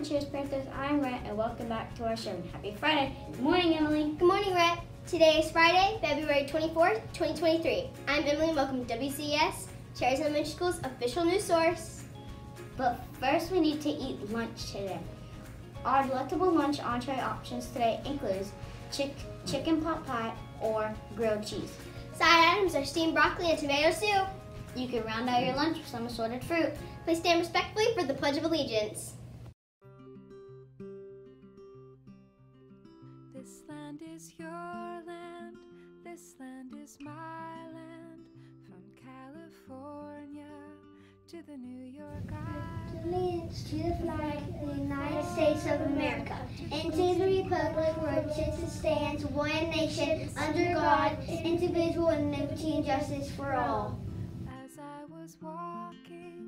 morning, Chaires Panthers. I'm Rhett, and welcome back to our show. Happy Friday. Good morning, Emily. Good morning, Rhett. Today is Friday, February 24th, 2023. I'm Emily, and welcome to WCS, Chaires Elementary School's official news source. But first, we need to eat lunch today. Our delectable lunch entree options today includes chick chicken pot pie or grilled cheese. Side items are steamed broccoli and tomato soup. You can round out your lunch with some assorted fruit. Please stand respectfully for the Pledge of Allegiance. This land is your land, this land is my land. From California to the New York Island. To the flag of the United States of America and to the republic for which it stands, one nation, under God, indivisible, and liberty and justice for all. As I was walking.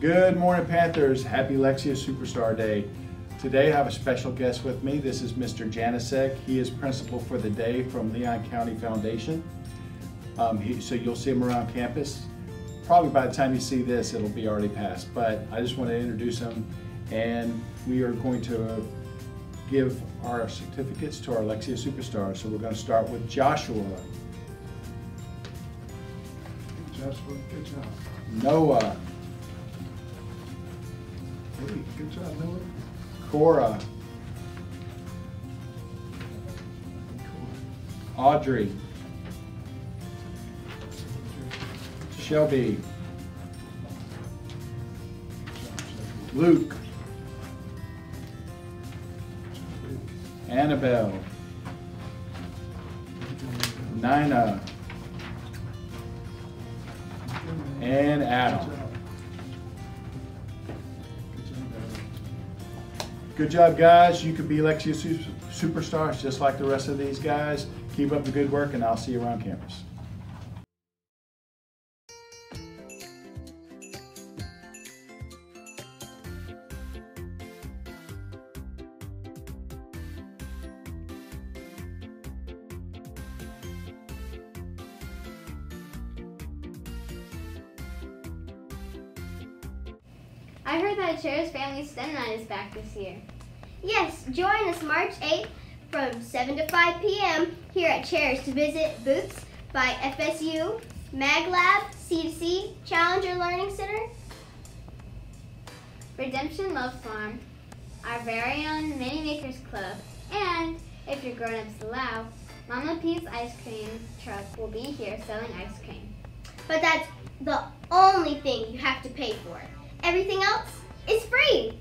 Good morning, Panthers. Happy Lexia Superstar Day. Today I have a special guest with me. This is Mr. Janisek. He is principal for the day from Leon County Foundation. Um, he, so you'll see him around campus. Probably by the time you see this, it'll be already passed. But I just want to introduce him, and we are going to give our certificates to our Lexia Superstars. So we're going to start with Joshua, Joshua, good job. Noah, Hey, good job, Noah. Cora, Audrey, Shelby, Luke, Annabelle, Nina, and Adam. Good job, guys. You could be Lexia superstars just like the rest of these guys. Keep up the good work, and I'll see you around campus. I heard that Chaires Family STEM Night is back this year. Yes, join us March 8th from 7 to 5 p.m. here at Chaires to visit booths by FSU, MagLab, C2C, Challenger Learning Center. Redemption Love Farm, our very own Mini Makers Club, and if your grown-ups allow, Mama P's ice cream truck will be here selling ice cream. But that's the only thing you have to pay for. Everything else is free.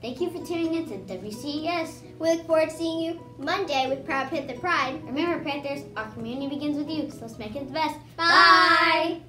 Thank you for tuning in to WCES. We look forward to seeing you Monday with Proud Panther Pride. Remember, Panthers, our community begins with you, so let's make it the best. Bye.